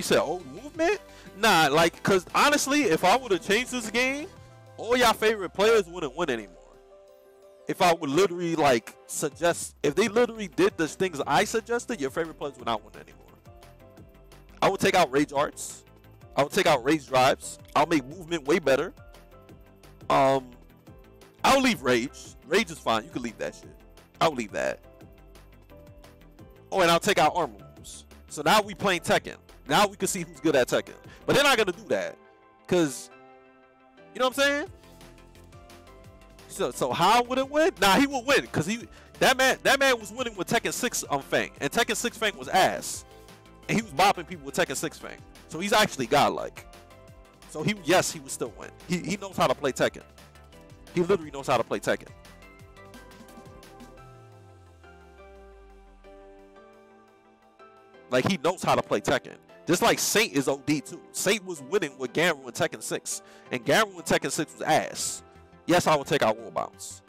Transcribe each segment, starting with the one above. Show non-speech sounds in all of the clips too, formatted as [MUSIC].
You said old movement? Nah, like, cause honestly, if I would have changed this game, all y'all favorite players wouldn't win anymore. If I would literally like suggest, if they literally did the things I suggested, your favorite players would not win anymore. I would take out rage arts. I would take out rage drives. I'll make movement way better. Um, I'll leave rage. Rage is fine. You can leave that shit. I'll leave that. Oh, and I'll take out armor moves. So now we playing Tekken. Now we can see who's good at Tekken. But they're not gonna do that, cause you know what I'm saying. So, so how would it win? Nah, he would win, cause he that man that man was winning with Tekken 6 um Fang, and Tekken 6 Fang was ass, and he was bopping people with Tekken 6 Fang. So he's actually godlike. So he yes, he would still win. He he knows how to play Tekken. He literally knows how to play Tekken. Like he knows how to play Tekken. Just like Saint is OD too. Saint was winning with Garu and Tekken 6. And Garu and Tekken 6 was ass. Yes, I would take out Wall Bounce.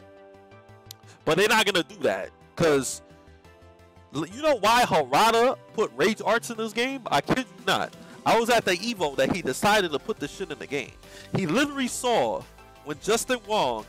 But they're not gonna do that. Cause you know why Harada put Rage Arts in this game? I kid you not. I was at the Evo that he decided to put the shit in the game. He literally saw when Justin Wong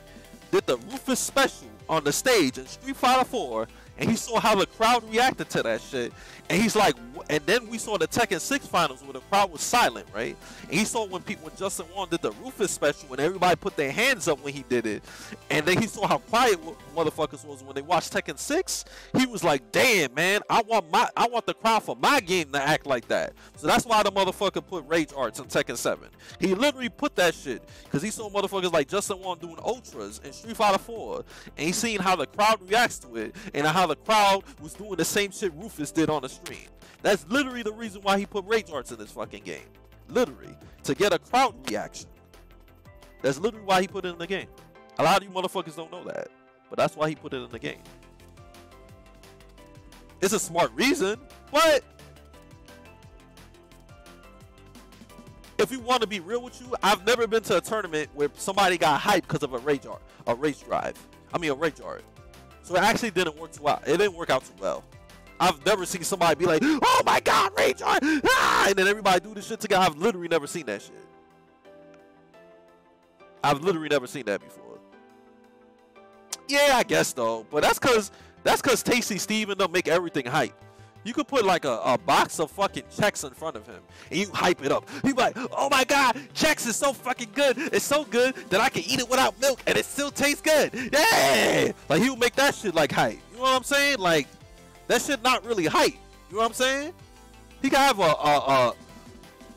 did the Rufus special on the stage in Street Fighter 4 and he saw how the crowd reacted to that shit. And he's like, and then we saw the Tekken 6 finals where the crowd was silent, right? And he saw when people, when Justin Wong did the Rufus special, when everybody put their hands up when he did it. And then he saw how quiet motherfuckers was when they watched Tekken 6. He was like, damn, man, I want my, I want the crowd for my game to act like that. So that's why the motherfucker put Rage Arts in Tekken 7. He literally put that shit because he saw motherfuckers like Justin Wong doing Ultras in Street Fighter 4. And he seen how the crowd reacts to it and how the crowd was doing the same shit Rufus did on the stream. That's literally the reason why he put rage arts in this fucking game. Literally. To get a crowd reaction. That's literally why he put it in the game. A lot of you motherfuckers don't know that. But that's why he put it in the game. It's a smart reason, but if you want to be real with you, I've never been to a tournament where somebody got hyped because of a rage art, a race drive. I mean a rage art. So it actually didn't work too well. It didn't work out too well. I've never seen somebody be like, "Oh my God, Rage Ah! and then everybody do this shit together. I've literally never seen that shit. I've literally never seen that before. Yeah, I guess though, but that's cause that's cause Tasty Steven don't make everything hype. You could put like a, a box of fucking checks in front of him and you hype it up. He's like, oh my god, checks is so fucking good. It's so good that I can eat it without milk and it still tastes good. Yeah! Like he would make that shit like hype. You know what I'm saying? Like that shit not really hype. You know what I'm saying? He can have a, a,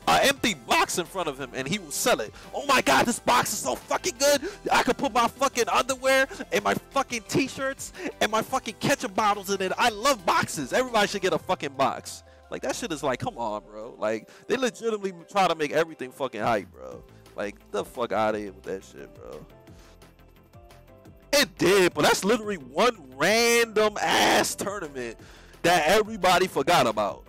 a, a empty box in front of him and he will sell it. Oh my god, this box is so fucking good. I could put my fucking underwear and my fucking t-shirts and my fucking ketchup bottles in it. I love boxes. Everybody should get a fucking box. Like that shit is like, come on, bro. Like they legitimately try to make everything fucking hype, bro. Like the fuck out of here with that shit, bro. It did, but that's literally one random ass tournament that everybody forgot about.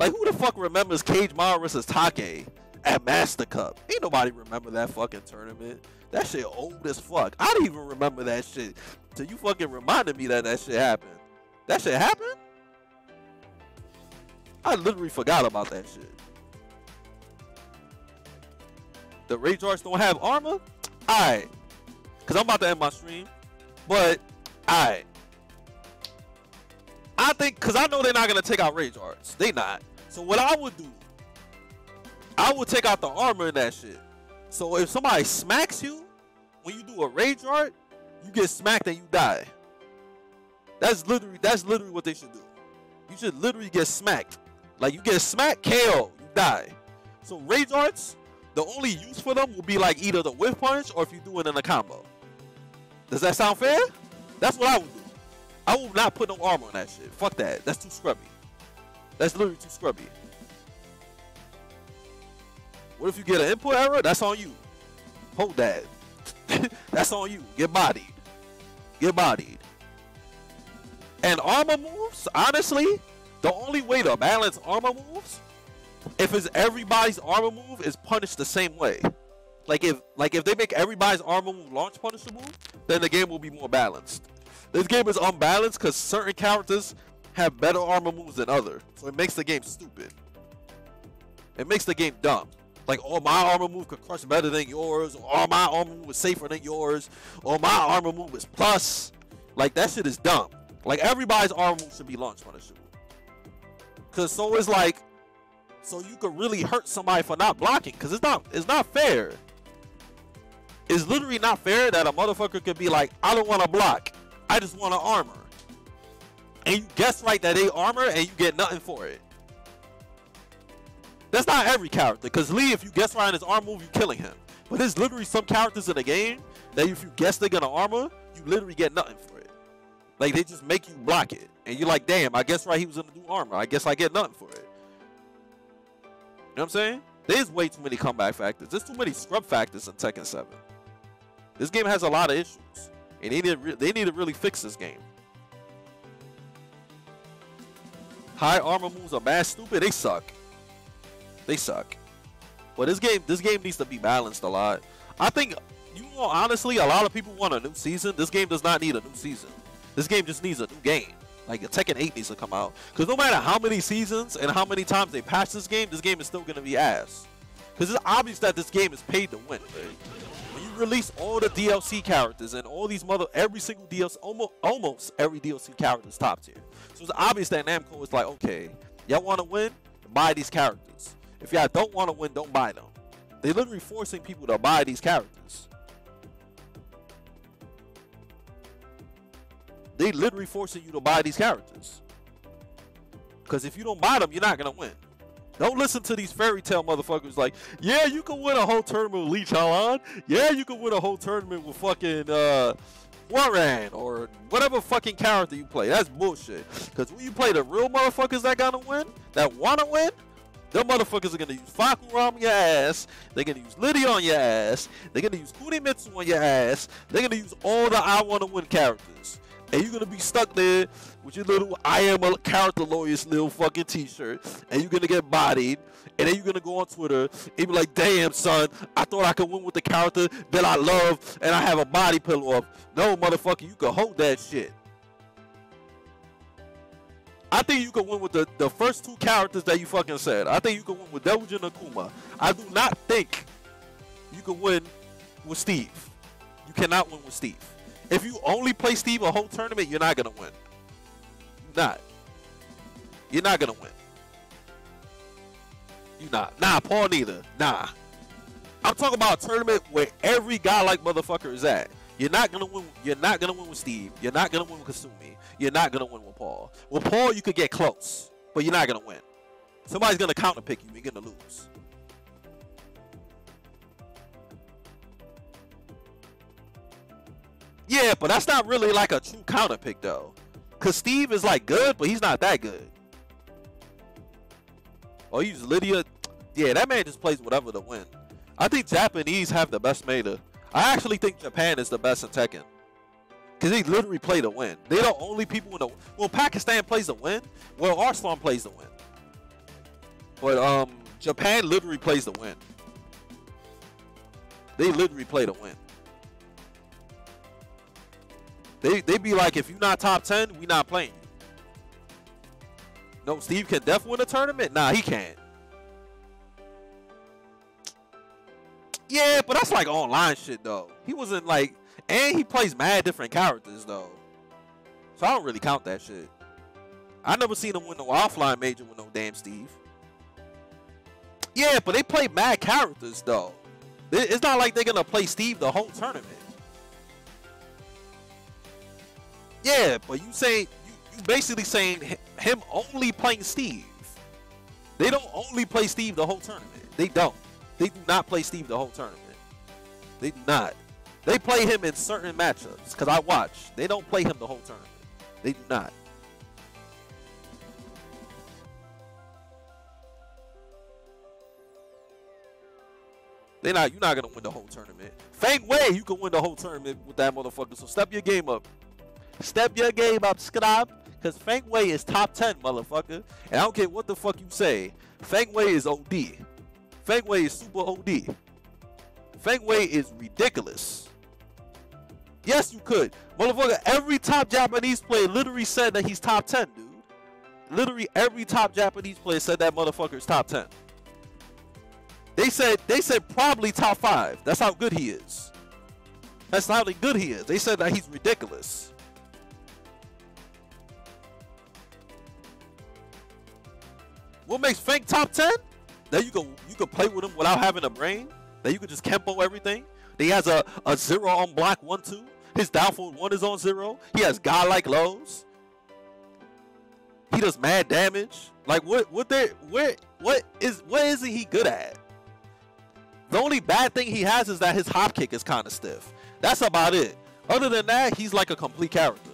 Like, who the fuck remembers Kagemaru versus Take at Master Cup? Ain't nobody remember that fucking tournament. That shit old as fuck. I don't even remember that shit. So you fucking reminded me that that shit happened. That shit happened? I literally forgot about that shit. The Rage Arts don't have armor? Alright. Because I'm about to end my stream. But, alright. I think, because I know they're not going to take out Rage Arts. They not. So what I would do, I would take out the armor in that shit. So if somebody smacks you, when you do a Rage Art, you get smacked and you die. That's literally, that's literally what they should do. You should literally get smacked. Like you get smacked, KO, you die. So Rage Arts, the only use for them will be like either the whiff punch or if you do it in a combo. Does that sound fair? That's what I would do. I will not put no armor on that shit. Fuck that. That's too scrubby. That's literally too scrubby. What if you get an input error? That's on you. Hold that. [LAUGHS] That's on you. Get bodied. Get bodied. And armor moves, honestly, the only way to balance armor moves, if it's everybody's armor move, is punished the same way. Like if like if they make everybody's armor move launch punishable, then the game will be more balanced. This game is unbalanced because certain characters have better armor moves than other, so it makes the game stupid. It makes the game dumb. Like, oh, my armor move could crush better than yours, or oh, my armor move is safer than yours, or my armor move is plus. Like, that shit is dumb. Like, everybody's armor move should be launched on a shoot. Cause so it's like, so you could really hurt somebody for not blocking. Cause it's not, it's not fair. It's literally not fair that a motherfucker could be like, I don't want to block. I just want to armor. And you guess right that they armor and you get nothing for it. That's not every character, because Lee, if you guess right on his arm move, you're killing him. But there's literally some characters in the game that if you guess they're gonna armor, you literally get nothing for it. Like they just make you block it. And you're like, damn, I guess right he was gonna do armor. I guess I get nothing for it. You know what I'm saying? There's way too many comeback factors. There's too many scrub factors in Tekken 7. This game has a lot of issues. And they need they need to really fix this game. High armor moves are mad stupid. They suck. They suck. But this game, this game needs to be balanced a lot. I think, you know, honestly, a lot of people want a new season. This game does not need a new season. This game just needs a new game. Like a Tekken 8 needs to come out. Because no matter how many seasons and how many times they patch this game, this game is still going to be ass. Because it's obvious that this game is paid to win. When release all the DLC characters and all these mother, every single DLC, almost, almost every DLC character is top tier. So it's obvious that Namco is like, okay, y'all want to win? Buy these characters. If y'all don't want to win, don't buy them. They literally forcing people to buy these characters. They literally forcing you to buy these characters. Because if you don't buy them, you're not going to win. Don't listen to these fairy tale motherfuckers like, yeah, you can win a whole tournament with Lee Chaolan. Yeah, you can win a whole tournament with fucking uh, Warren or whatever fucking character you play. That's bullshit. Because when you play the real motherfuckers that gonna win, that wanna win, them motherfuckers are gonna use Fahkumram on your ass. They're gonna use Lydia on your ass. They're gonna use Kunimitsu on your ass. They're gonna use all the I wanna win characters. And you're gonna be stuck there with your little I am a character lawyer's little fucking t-shirt. And you're gonna get bodied. And then you're gonna go on Twitter and be like, damn son, I thought I could win with the character that I love and I have a body pillow of. No motherfucker, you can hold that shit. I think you can win with the, the first two characters that you fucking said. I think you can win with and Akuma. I do not think you can win with Steve. You cannot win with Steve. If you only play Steve a whole tournament, you're not gonna win. Not. You're not gonna win. You're not. Nah, Paul neither. Nah. I'm talking about a tournament where every guy like motherfucker is at. You're not gonna win. You're not gonna win with Steve. You're not gonna win with Kasumi you're not gonna win with Paul. With Paul, you could get close, but you're not gonna win. Somebody's gonna counter pick you. You're gonna lose. Yeah, but that's not really like a true counter pick though. Cause Steve is like good, but he's not that good. Oh, use Lydia. Yeah, that man just plays whatever to win. I think Japanese have the best meta. I actually think Japan is the best in Tekken. Because they literally play to win. They're the only people in the... Well, Pakistan plays to win. Well, Arslan plays to win. But um, Japan literally plays to win. They literally play to win. They, they be like, if you're not top 10, we not playing No, Steve can def win a tournament? Nah, he can't. Yeah, but that's like online shit, though. He wasn't like and he plays mad different characters though. So I don't really count that shit. I never seen him win no offline major with no damn Steve. Yeah, but they play mad characters though. It's not like they're gonna play Steve the whole tournament. Yeah, but you say you, you basically saying him only playing Steve. They don't only play Steve the whole tournament. They don't. They do not play Steve the whole tournament. They do not. They play him in certain matchups because I watch. They don't play him the whole tournament. They do not. They not you're not gonna win the whole tournament. Feng Wei, you can win the whole tournament with that motherfucker. So step your game up. Step your game up, Skrab. Cause Feng Wei is top 10, motherfucker. And I don't care what the fuck you say. Feng Wei is OD. Feng Wei is super OD. Feng Wei is ridiculous. Yes, you could. Motherfucker, every top Japanese player literally said that he's top 10, dude. Literally every top Japanese player said that motherfucker is top 10. They said they said probably top five. That's how good he is. That's how good he is. They said that he's ridiculous. What makes Fink top 10? That you can you can play with him without having a brain? That you can just kempo everything? That he has a, a zero on block one two? His downfall one is on zero? He has godlike lows? He does mad damage? Like what what they where what is what isn't he good at? The only bad thing he has is that his hop kick is kind of stiff. That's about it. Other than that, he's like a complete character.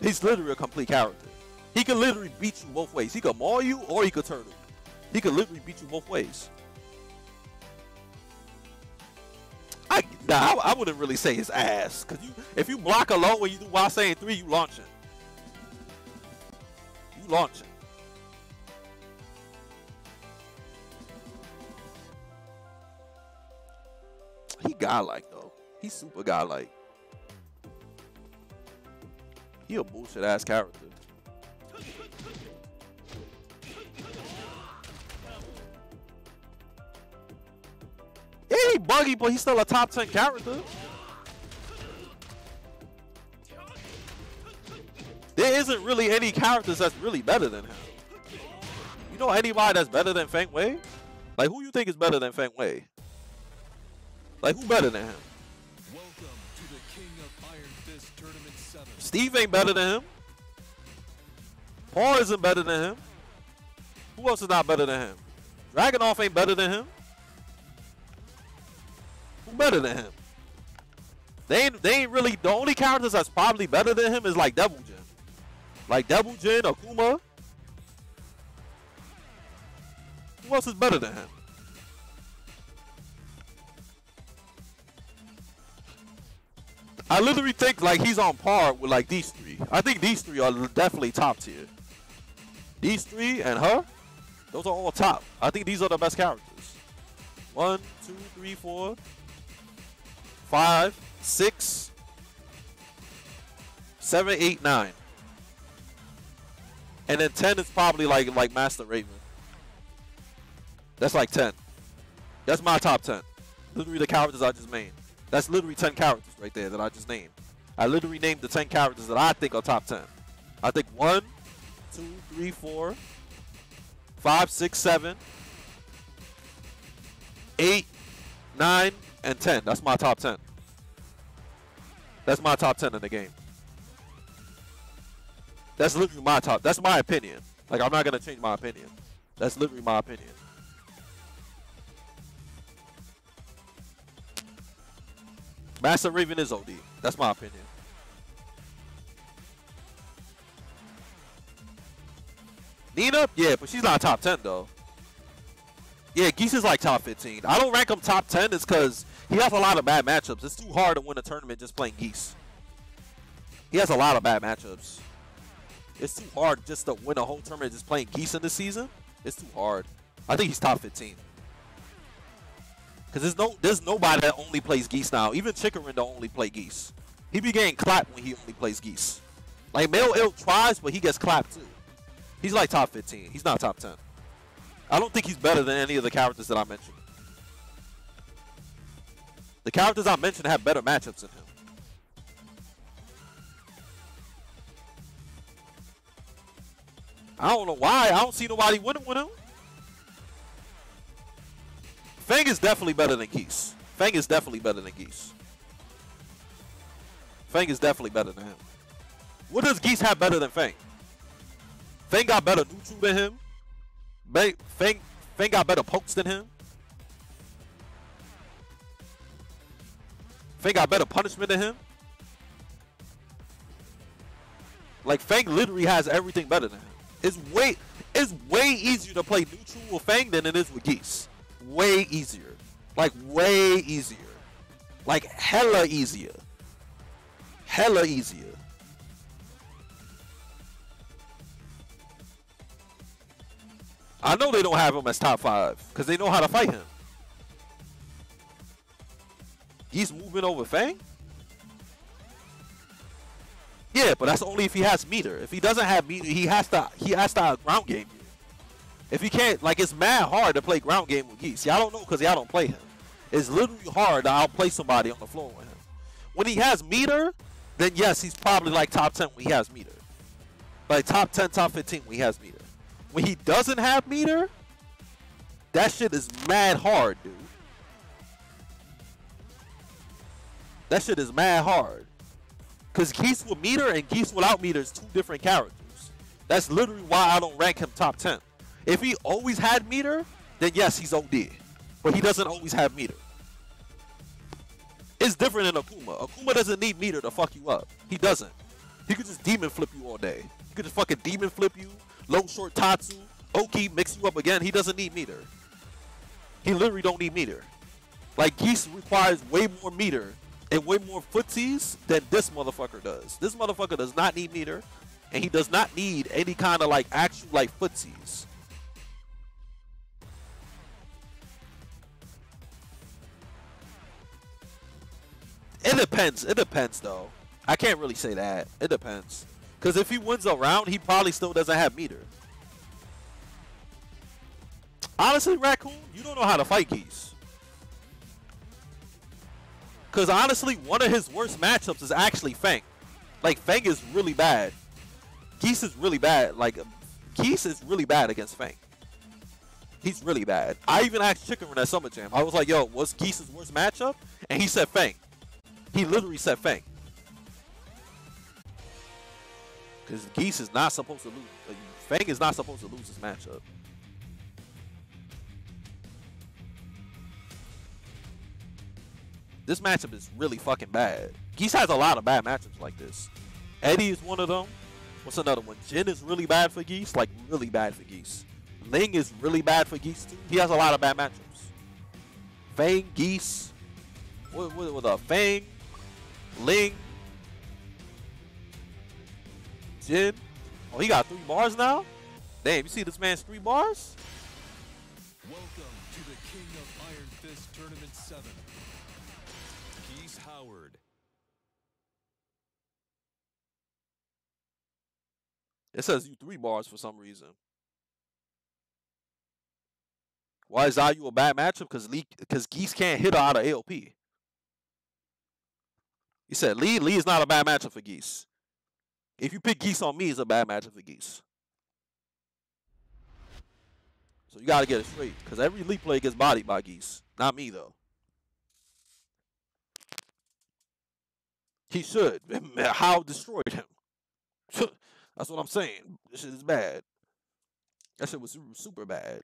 He's literally a complete character. He can literally beat you both ways. He could maul you or he could turtle. He could literally beat you both ways. I nah, I, I wouldn't really say his ass. Cause you if you block a low when you do while standing three, you launching. You launching. He godlike though. He's super godlike. He a bullshit ass character. Buggy, but he's still a top 10 character. There isn't really any characters that's really better than him. You know anybody that's better than Feng Wei? Like, who you think is better than Feng Wei? Like, who better than him? Steve ain't better than him. Paul isn't better than him. Who else is not better than him? Dragunov ain't better than him. Better than him? They ain't, they ain't really the only characters that's probably better than him is like Devil Jin. Like Devil Jin, Akuma. Who else is better than him? I literally think like he's on par with like these three. I think these three are definitely top tier. These three and her, those are all top. I think these are the best characters. One, two, three, four, five, six, seven, eight, nine. And then ten is probably like like Master Raven. That's like ten. That's my top ten. Literally the characters I just made. That's literally 10 characters right there that I just named. I literally named the 10 characters that I think are top 10. I think 1, 2, 3, 4, 5, 6, 7, 8, 9, and 10. That's my top 10. That's my top 10 in the game. That's literally my top. That's my opinion. Like, I'm not going to change my opinion. That's literally my opinion. Master Raven is OD. That's my opinion. Nina? Yeah, but she's not top 10 though. Yeah, Geese is like top 15. I don't rank him top 10 is because he has a lot of bad matchups. It's too hard to win a tournament just playing Geese. He has a lot of bad matchups. It's too hard just to win a whole tournament just playing Geese in this season. It's too hard. I think he's top 15. Cause there's no there's nobody that only plays geese now. Even Chikurin don't only play geese. He be getting clapped when he only plays geese. Like Male Ill tries, but he gets clapped too. He's like top 15. He's not top 10. I don't think he's better than any of the characters that I mentioned. The characters I mentioned have better matchups than him. I don't know why. I don't see nobody winning with him. Fang is definitely better than Geese. Fang is definitely better than Geese. Fang is definitely better than him. What does Geese have better than Fang? Fang got better neutral than him. Fang, Fang got better pokes than him. Fang got better punishment than him. Like Fang literally has everything better than him. It's way it's way easier to play neutral with Fang than it is with Geese way easier. Like way easier. Like hella easier. Hella easier. I know they don't have him as top five because they know how to fight him. He's moving over Fang? Yeah, but that's only if he has meter. If he doesn't have meter, he has to he has to ground game. If he can't, like, it's mad hard to play ground game with Geese. Y'all don't know because y'all don't play him. It's literally hard to outplay somebody on the floor with him. When he has meter, then yes, he's probably like top 10 when he has meter. Like top 10, top 15 when he has meter. When he doesn't have meter, that shit is mad hard, dude. That shit is mad hard. Because Geese with meter and Geese without meter is two different characters. That's literally why I don't rank him top 10. If he always had meter, then yes, he's OD. But he doesn't always have meter. It's different than Akuma. Akuma doesn't need meter to fuck you up. He doesn't. He could just demon flip you all day. He could just fucking demon flip you, low short Tatsu, Oki, mix you up again. He doesn't need meter. He literally don't need meter. Like Geese requires way more meter and way more footsies than this motherfucker does. This motherfucker does not need meter, and he does not need any kind of like actual like footsies. It depends. It depends though. I can't really say that. It depends. Because if he wins a round, he probably still doesn't have meter. Honestly, Raccoon, you don't know how to fight Geese. Because honestly, one of his worst matchups is actually Fang. Like, Fang is really bad. Geese is really bad. Like, Geese is really bad against Fang. He's really bad. I even asked Chicken at Summer Jam. I was like, yo, what's Geese's worst matchup? And he said Fang. He literally said Fang. Because Geese is not supposed to lose. Fang is not supposed to lose this matchup. This matchup is really fucking bad. Geese has a lot of bad matchups like this. Eddie is one of them. What's another one? Jin is really bad for Geese. Like, really bad for Geese. Ling is really bad for Geese, too. He has a lot of bad matchups. Fang, Geese. With, with, with a Fang, Ling, Jin. Oh, he got three bars now? Damn, you see this man's three bars? Welcome to the King of Iron Fist Tournament 7. Geese Howard. It says you three bars for some reason. Why is IU a bad matchup? Because Lee, because Geese can't hit out of AOP. He said Lee Lee is not a bad matchup for Geese. If you pick Geese on me, it's a bad matchup for Geese. So you gotta get it straight. Because every Lee play gets bodied by Geese. Not me though. He should. [LAUGHS] How destroyed him. [LAUGHS] That's what I'm saying. This shit is bad. That shit was super, bad.